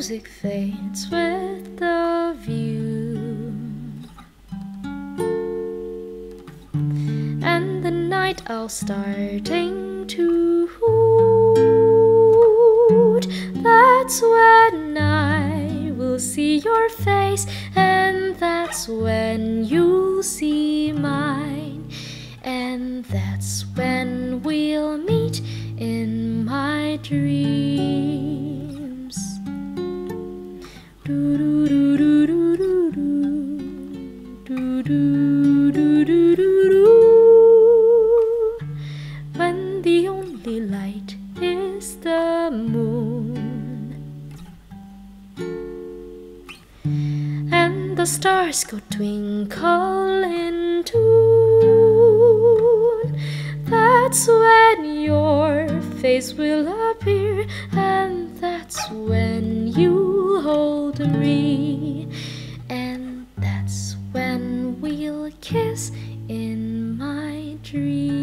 music fades with the view. And the night owl starting to hoot. That's when I will see your face, and that's when you'll see mine. And that's when we'll meet in my dreams. When the only light is the moon, and the stars go twinkle in tune. That's when your face will appear, and that's when in my dreams.